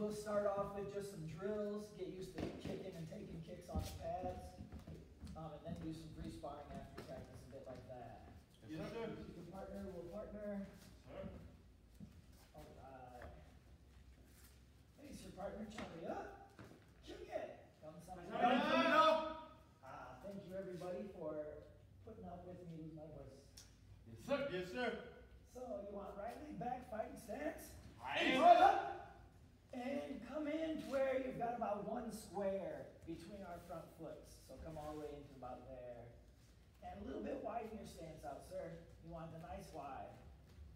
we'll start off with just some drills, get used to kicking and taking kicks on the pads, um, and then do some free sparring after practice, a bit like that. Yes, sir. Your partner will partner. Sir. Alright. Face your partner, chop it up. Kick it. Come something. Ah, thank you everybody for putting up with me with my voice. Yes, sir. Yes, sir. So you want right leg back, fighting stance. I am. up. And come in to where you've got about one square between our front foots. So come all the way into about there. And a little bit widen your stance out, sir. You want the nice wide.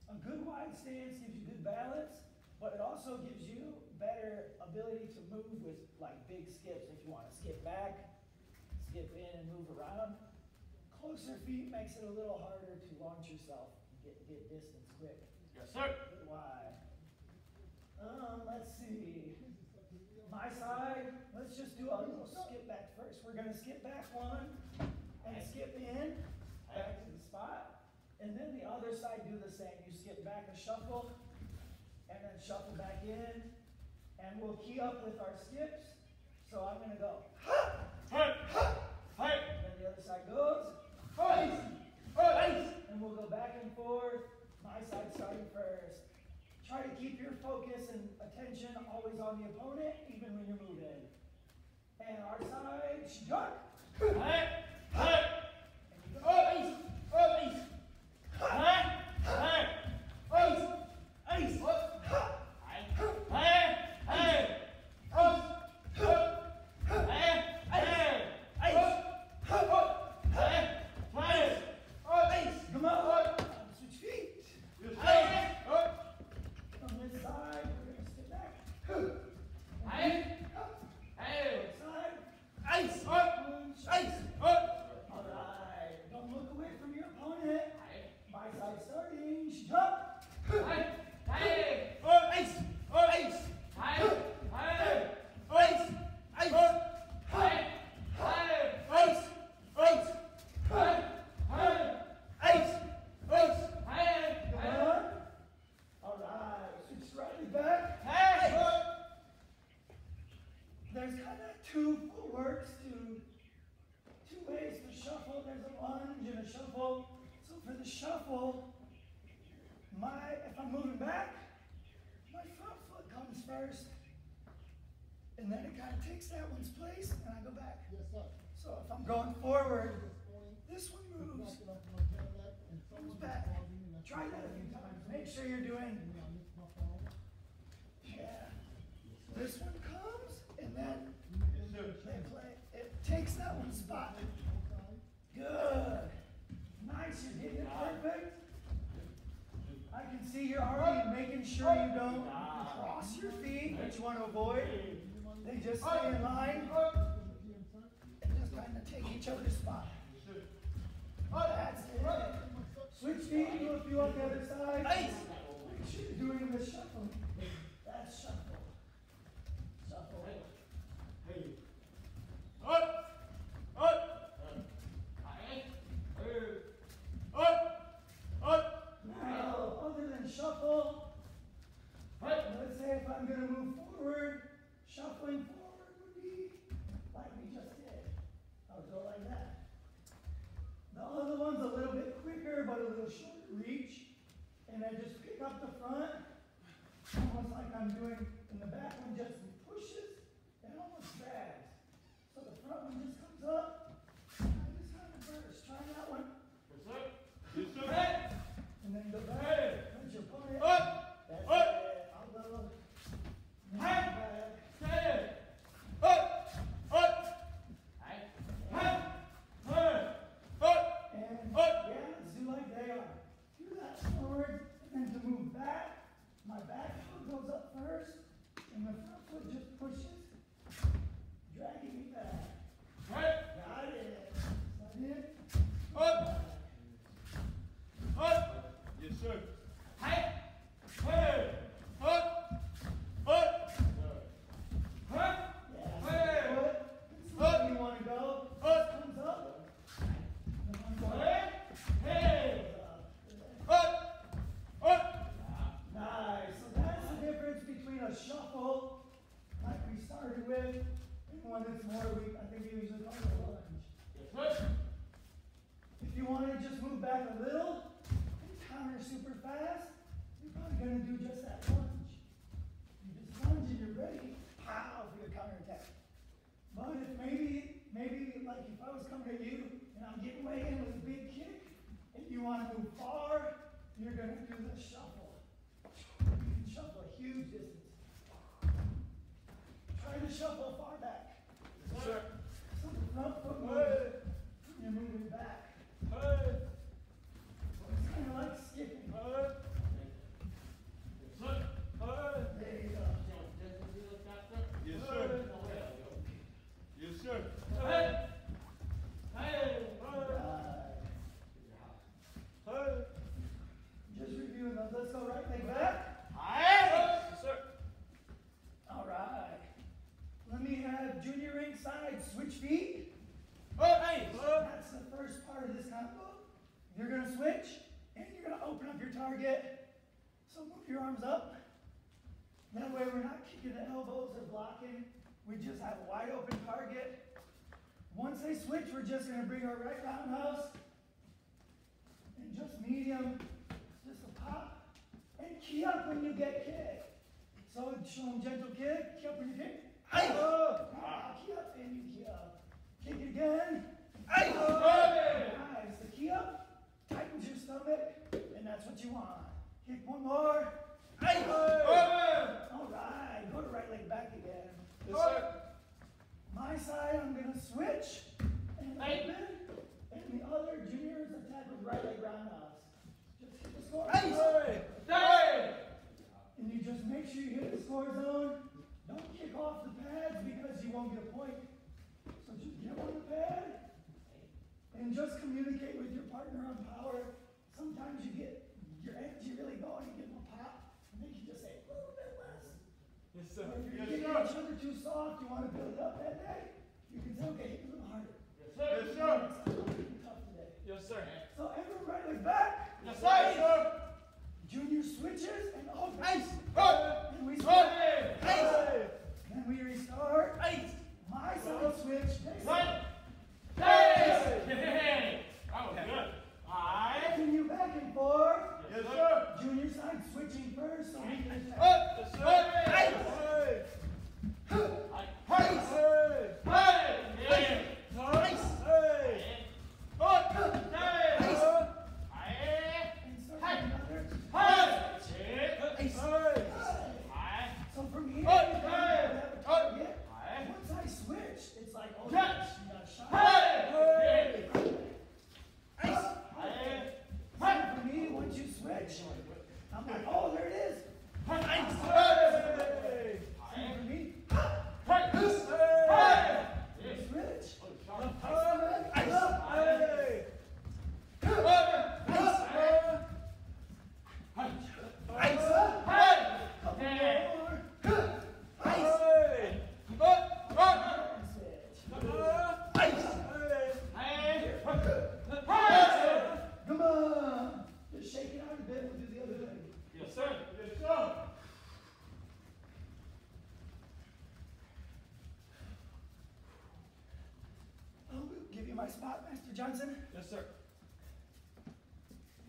A good wide stance gives you good balance, but it also gives you better ability to move with like big skips if you want to skip back, skip in and move around. Closer feet makes it a little harder to launch yourself and get, get distance quick. Yes, sir. Good wide. Um, let's see. My side, let's just do a little skip back first. We're gonna skip back one and skip in, back to the spot. And then the other side, do the same. You skip back a shuffle and then shuffle back in. And we'll key up with our skips. So I'm gonna go, Hey. Hey. and then the other side goes, Hey. Hey. and we'll go back and forth. My side starting first. Try to keep your focus and attention always on the opponent, even when you're moving. And our side, shut. Hey. Hey. Hey. Takes that one's place, and I go back. Yes, sir. So if I'm going forward, This one moves, knocking off my Cadillac and moves back. called me and I Try that a few times. Make sure you're doing And I missed my phone. yeah. This one comes, and then they play. It takes that one spot. Good. Nice, you're hitting it perfect. I can see you're already making sure you don't cross your feet, which you want to avoid. They just stay in line and just kind of take each other's spot. Oh, that's it. Switch feet, do a few on the other side. Make sure you're doing the shuffle. That's shuffle. Shuffle. Hey. Up. Up. Hey. Hey. Up. Up. Now, other than shuffle, Hey. let's say if I'm gonna move forward, shuffling forward would be like we just did. I would go like that. The other one's a little bit quicker, but a little shorter reach. I just pick up the front, almost like I'm doing, and the back one just pushes and almost drags. So the front one just comes up, and I just kind of burst. Try that one, Yes, sir. Yes, sir. Hey. and then go Hey. back. Punch your opponent. Up. That's Up. it. I'll go. Hey. Back. Hey. Up. Up. Hey. Hey. Hey. Up. And Up. yeah, let's do like they are. Do that forward, and then to move back, my back foot goes up first, and my front foot just pushes, dragging me back. Hey. Got it. Is that it? Up. Up. Yes, sir. Hey. Hey. Up. Up. Huh? Yeah. Hey. Foot. This is where you want to go. Up. Comes up. And one goes Hey. Hey. up. Up. Up. Nice. So that's the difference between a shuffle that's more, we, I think oh, we usually. If you wanna just move back a little and counter super fast, you're probably gonna do just that lunge. You just lunge and you're ready, pow, for your counter attack. But if maybe, maybe like if I was coming at you and I'm getting way in with a big kick, and you wanna move far, you're gonna do the shuffle. You can shuffle a huge distance. Try to shuffle far back. Yes, sir. So the Hey. you're moving back. Hey. It's kind of like skipping. Hey. Yes. Hey. There you go. Yes, sir. Yes, sir. Hey. Hey. Uh, Hey. just reviewing those. Let's go right leg back. Hey. Yes, sir. All right. Let me have junior ringside switch feet. Hey. That's the first part of this combo. You're gonna switch and you're gonna open up your target. So move your arms up. That way we're not kicking the elbows or blocking. We just have a wide open target. Once they switch, we're just gonna bring our right roundhouse and just medium, just a pop, and key up when you get kicked. So show them gentle kick, key up when you kick. Aye. Ah, key up and you key up. Kick it again. Hey. Nice. The key up tightens your stomach, and that's what you want. Kick one more. Hey. All right. Go to right leg back again. Yes, sir. My side, I'm gonna switch and open, and the other junior juniors attack with right leg roundhouse. Just hit the score. Hey. Hey. And you just make sure you hit the score zone. Don't kick off the pads because you won't get a point. So just get on the pad and just communicate with your partner on power. Sometimes you get your energy really going, you give them a pop, and they can just say a little bit less. Yes, sir. Or if you're Yes, kicking sir. each other too soft, you want to build up that day, you can say, okay, hit a little harder. Yes, sir. Yes, sir. It's a little tough today. Yes, sir. So everyone right leg back. Yes, sir. Junior switches and open. Ice. And we switch. Hey. Then we restart. Ice. My side switch. They Right. Hey. Hey. That was good. Aye. Continue back and forth. Yes, sir. Junior side switching first so we can attack. Up. Yes, sir. Hey. Hey. Hey. Hey. Hey. Nice. Hey. Up. Hey. And start Hey. another. Hey. Hey. So from here, you Up. have Hey. a target. Hey. Once I switch, it's like, oh, Catch. yes, you got a shot. Hey. So for me, once you switch, I'm like, oh, there it is. Hey. Same for me. Hey. You switch. Couple more. And switch. Come on. Just shake it out a bit. We'll do the other leg. Yes, sir. Yes, sir. I'll give you my spot, Master Johnson. Yes, sir.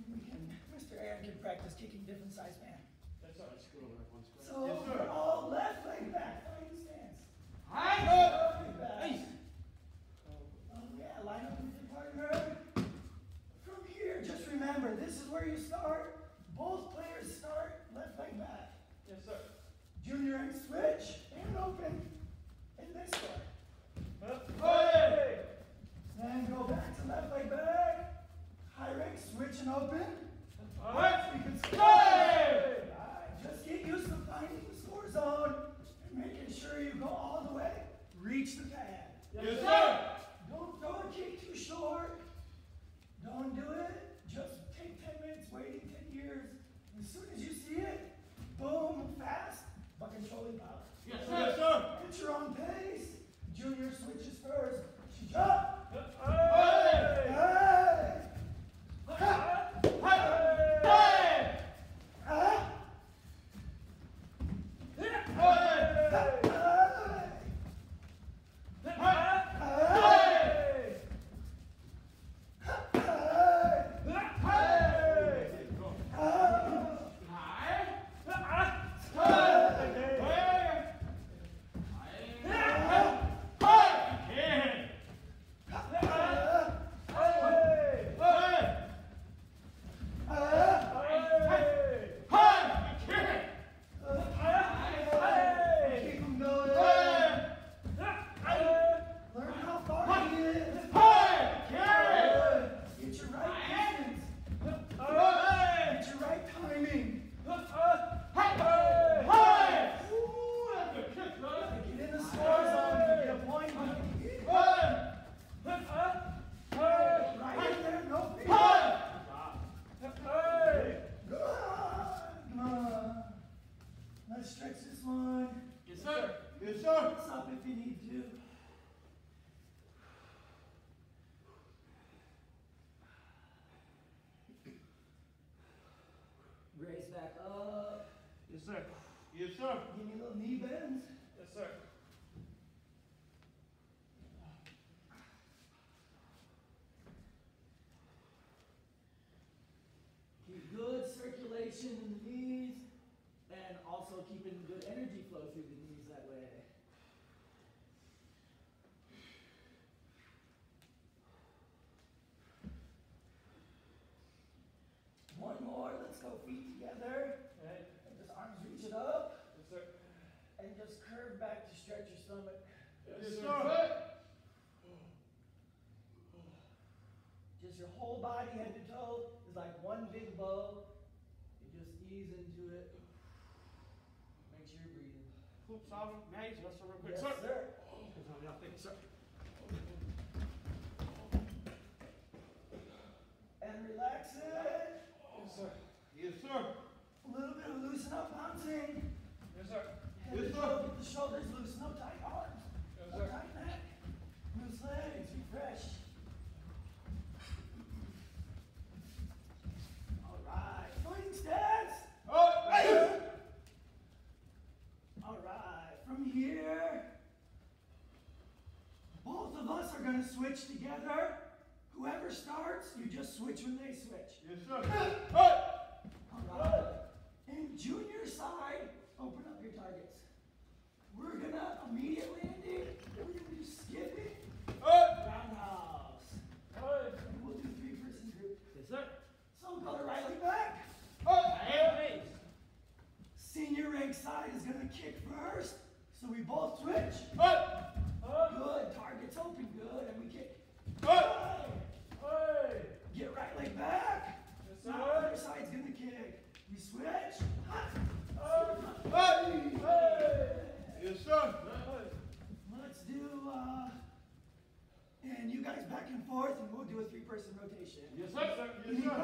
We can, Mr. Aaron can practice kicking different size man. That's sir. Let's go over one square. So Yes, sir. we're all left leg back, fighting stance. Hey. Leg back. Oh yeah, line up with your partner. From here, just remember, this is where you start. Both players start left leg back. Yes, sir. Junior and switch Yes, sir. Yes, sir. You need little knee bends. Yes, sir. That's it. Yes, sir. Yes, sir. A little bit of loosen up bouncing. Yes, sir. Head yes, sir. Get the shoulders loosen up, tight arms. Yes, sir. Tight neck. Loose legs. Refresh. All right. Fighting stance. Oh. All right. From here, both of us are going to switch together. Whoever starts, you just switch when they switch. Yes, sir. All right. And junior side, open up your targets. We're gonna immediately end it. We're gonna do skipping. Roundhouse. Good. We'll do three person group. Yes, sir. So go to right leg back. Hey! Senior rank side is gonna kick first. So we both switch. Good. Target's open. Good. And we kick. Good.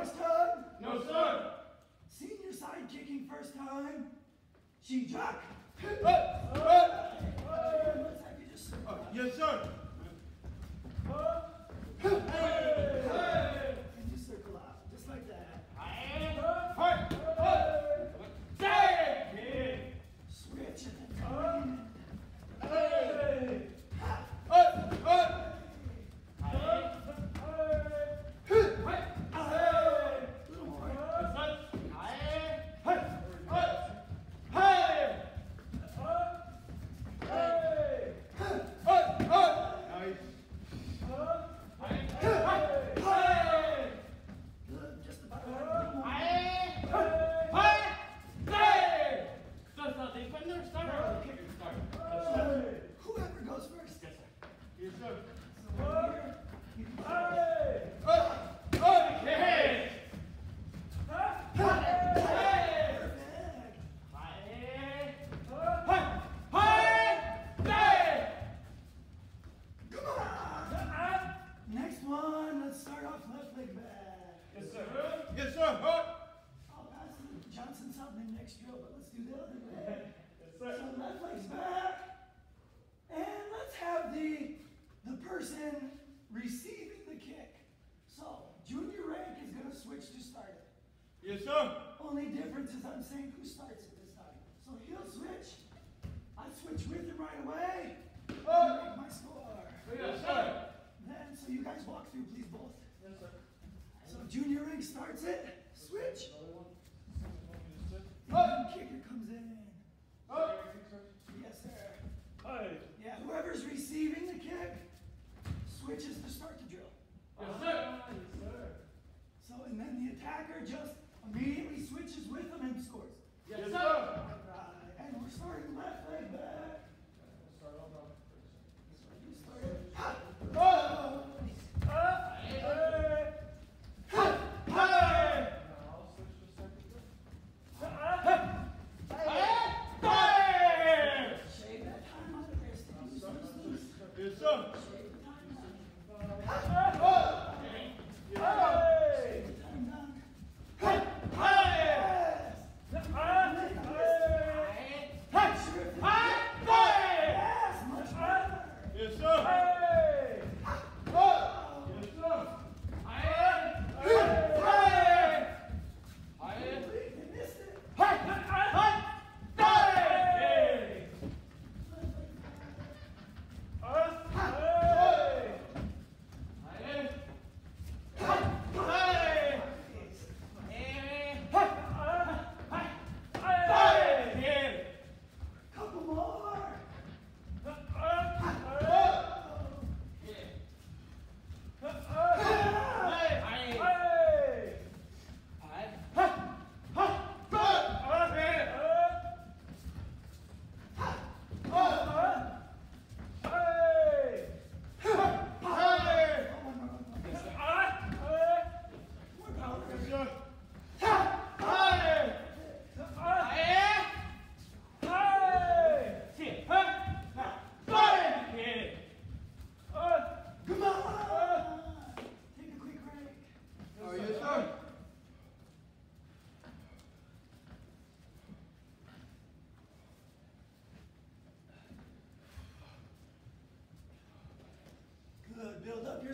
first time? No, sir. Senior side kicking first time? She jock. Uh, uh, yes, sir. Hey, hey.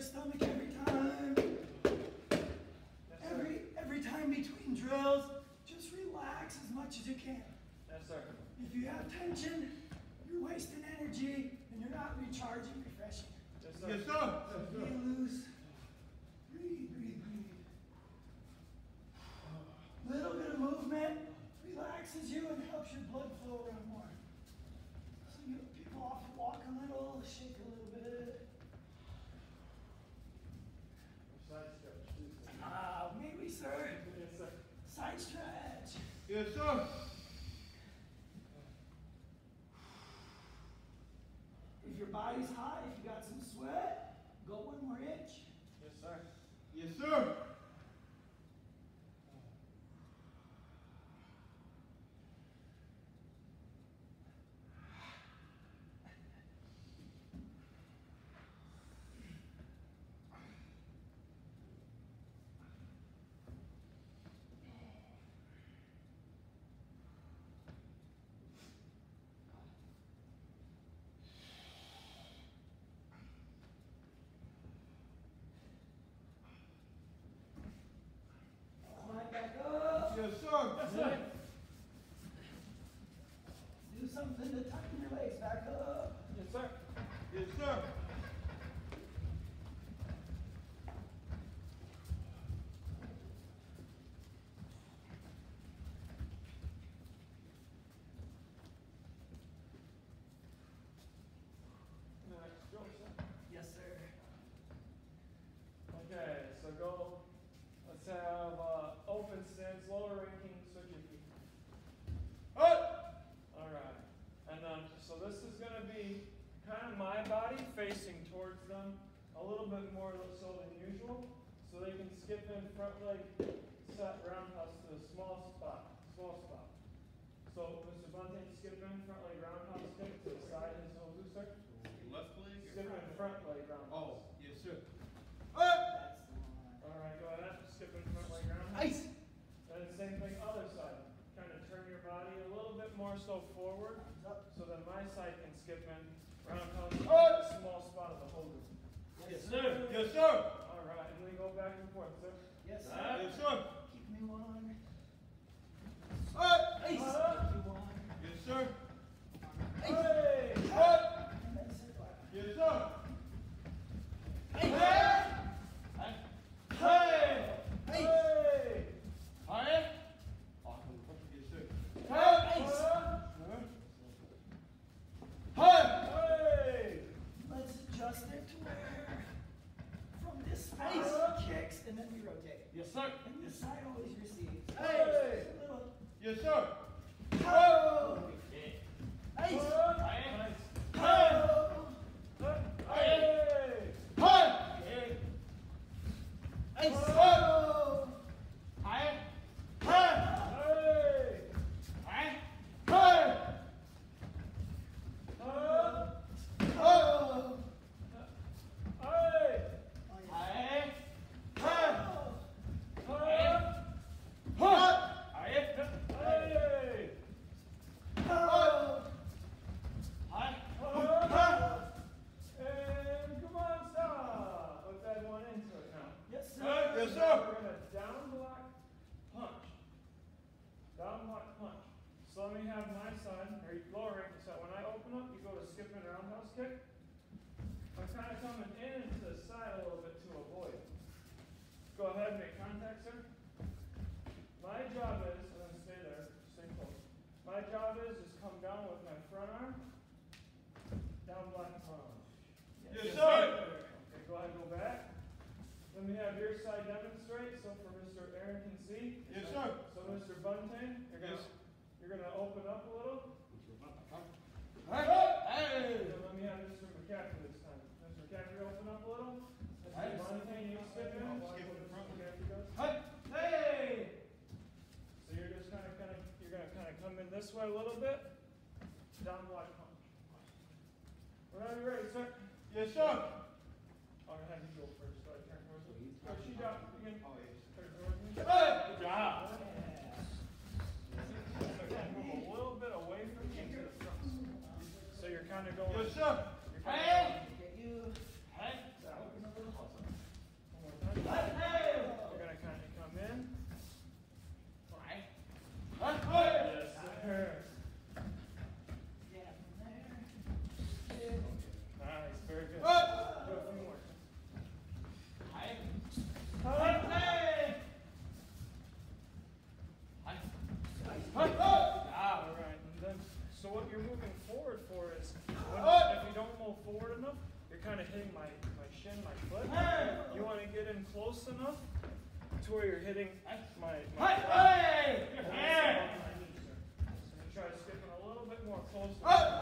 Stomach every time. Yes, sir. Every every time between drills, just relax as much as you can. Yes, sir. If you have tension, you're wasting energy and you're not recharging, refreshing. Yes, sir. Yes, sir. Be loose. Breathe, breathe, breathe. Little bit of movement relaxes you and helps your blood flow around more. So you people often walk a little, shake a little bit. Side stretch, please, sir. Ah, maybe, sir. Yes, sir. Side stretch. Yes, sir. Body's hot, if you got some sweat, go one more inch. Yes, sir. Yes, sir. Climb back up. Yes, sir. Yes, sir. Do something to tighten your legs back up. Yes, sir. Yes, sir. Next, go, sir. Yes, sir. Okay, so go, let's have, uh, open stance, lower ranking, switch your feet. Up. Alright, and then, so this is gonna be kind of my body facing towards them, a little bit more so than usual, so they can skip in front leg, set roundhouse to a small spot, small spot. So, Mr. Bunting, skip in front leg roundhouse kick to the side of his hogu, sir. Left leg. Skip in front leg roundhouse. Oh, yes, sir. Up. That's the one. Alright, go ahead, skip in front leg roundhouse. Nice. And same thing, other side. Kind of turn your body a little bit more so forward, Arms up. so that my side can skip in Oh! small spot of the holder. Yes, sir. Yes, sir. All right, and we go back and forth, sir. Yes, sir. Yes, sir. Keep me one. Up. Nice. Uh-huh. Keep me one. Yes, sir. Hey! Up. And then sit back. Yes, sir. Hey. Hey! Hey. Hey! Hi. Yes, sir. Nice. Hi. Hey! Let's adjust it to where from this space he kicks and then we rotate. Yes, sir. And this side always receives. Hey. Just. Yes, sir. Oh. Nice. Nice. Nice. Oh. Hey! Hi. Nice. Oh. Oh. Hi. Hi. Hey! Hi. Hi. Uh, Oh. Hey! Hi. Hi. Oh. Uh, Hi. Hey! Oh. Hi. Uh, And come on, stop. Let's add one into it now. Yes, sir. Hey. Yes, Now sir. We're gonna down block punch. Down block punch. So let me have my side, or lower ankle side. When I open up, you go to skip and. I'm kind of coming in to the side a little bit to avoid. Go ahead and make contact, sir. My job is, and then stay there, stay close. My job is, is come down with my front arm, down block punch. Yes, sir. Okay, go ahead, go back. Let me have your side demonstrate, so for Mr. Aaron can see. Yes, sir. So Mr. Bunting, you're gonna, Yes. you're gonna open up a little. Hey. And then let me have Mr. McCaffrey this time. Mr. McCaffrey, open up a little. Hey. Mr. Bunting, you skip in. Skip in front. McCaffrey goes. Hi. Hey! So you're just kinda, kinda, you're gonna kinda come in this way a little bit. Down block punch. Whenever you're ready, sir. Yes, sir. I'm gonna have you go first, so I turn towards you. Go, she you can Oh, yes. turn towards me. Hey. Good job. Yeah. So again, move a little bit away from you to. So you're kinda going. Yes, sir. You're kinda going. Get you. Hey. close enough to where you're hitting my. my hey! Hey! Try to skip it a little bit more closely. Oh.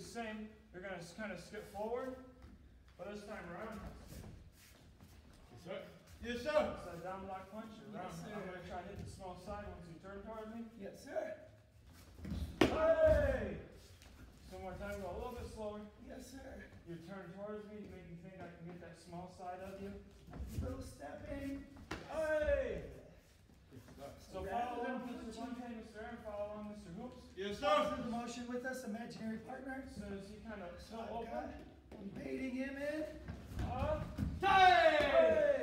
the same. You're going to kind of skip forward, but this time around. Yes, sir. Yes, sir. It's that down block punch. Yes, sir. I'm going to try to hit the small side once you turn toward me. Yes, sir. Hey! One more time, go a little bit slower. Yes, sir. You turn towards me, you make me think I can get that small side of you. through The motion with us, imaginary partner. So is he kind of so open? I'm baiting him in. Uh, hey! hey!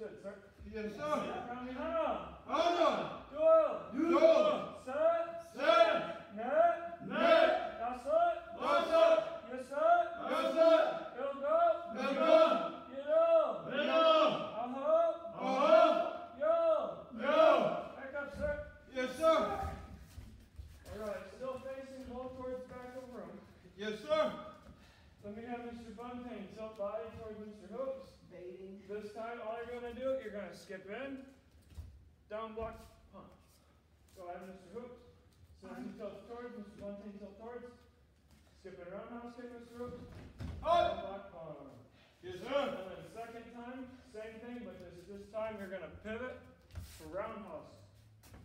Yes, sir. Round Hannah. Honor. Duel. Duel. Set. Set. Net. Net. That's it. Yes, sir. Yes, sir. Yes, sir. It'll go. Let's go. Get up. Hello. Uh-huh. Uh-huh. Yo. Yo. Back up, sir. Yes, sir. Alright, still facing both towards the back of the room. Yes, sir. Let me have Mr. Bunting tilt body towards Mr. Hoops. Baiting. This time, all you're gonna do, you're gonna skip in, down block, punch. Ahead, Mr. Hoops. He tilts towards, Mr. Bunting tilt towards. Skip it around, house kick, Mr. Hoops. Down block, punch. Yes, And then second time, same thing, but this, this time you're gonna pivot for roundhouse.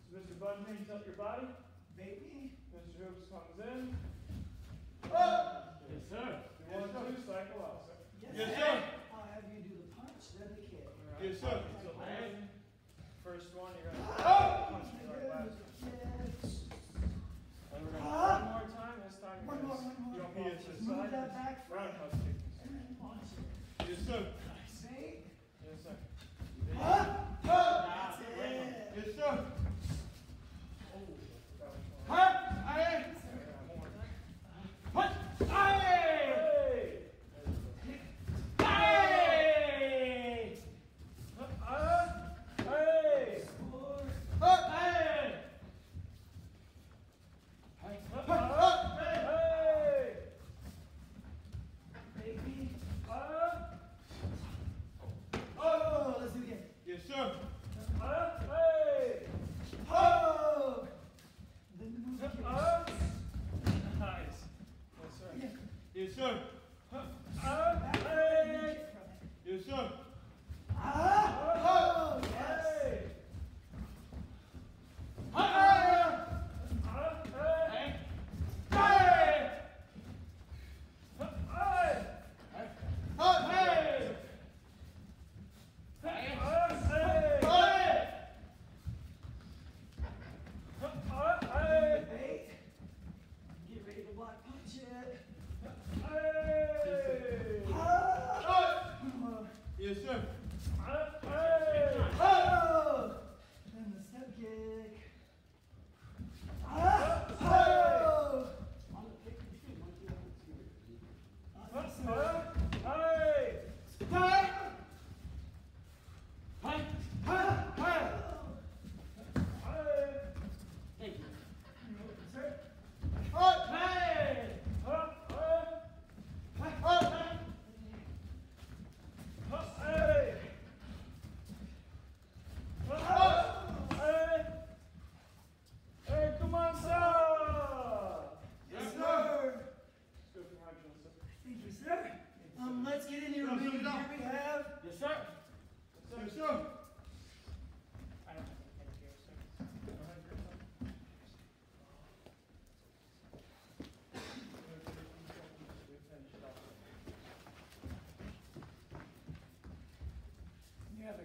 So Mr. Bunting, tilt your body. Baby. Mr. Hoops comes in. Oh! Yes, sir. You want two, cycle out, sir. Yes, sir. I'll have you do the punch, then the kick. Yes, sir. Tilt in. First one, you're gonna Oh! punch me right back. Yes. And we're gonna Ah! one more time. This time you're One gonna more, s- one more. you don't want to the Move side. That back foot. Roundhouse kick. And then launch it. Yes, sir. Yes, sir. Huh? That's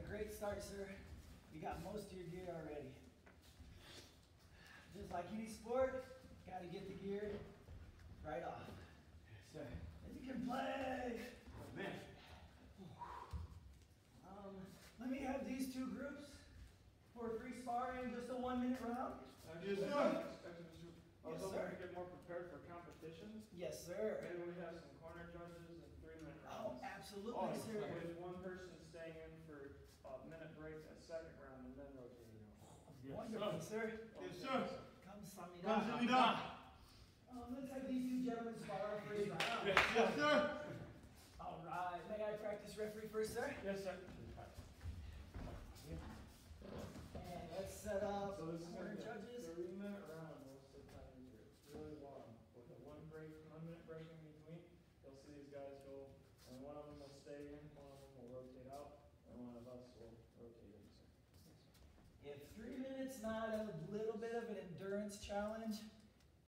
great start, sir. You got most of your gear already. Just like any sport, gotta get the gear right off. Yes, sir. And you can play. Man. Um, let me have these two groups for free sparring, just a one minute round. Yes, sir. Actually, Mr. I was Yes, hoping sir. to get more prepared for competitions. Yes, sir. Maybe we have some corner judges and three minute Oh, rounds. absolutely, Oh, sir. With one person staying in for a minute breaks at second round and then rotating out. Wonderful, sir. Yes, sir. Come, Samida. Come to me down. Um, let's these two gentlemen spar our first round. Yes, sir. All right. May I practice referee first, sir? Yes, sir. And let's set up So this is corner gonna be a judges. three minute round most of the time. It's really long with a one break, one minute break in between. You'll see these guys go, and one of them will stay in, one of them will rotate out, and one of us will rotate three not a little bit of an endurance challenge,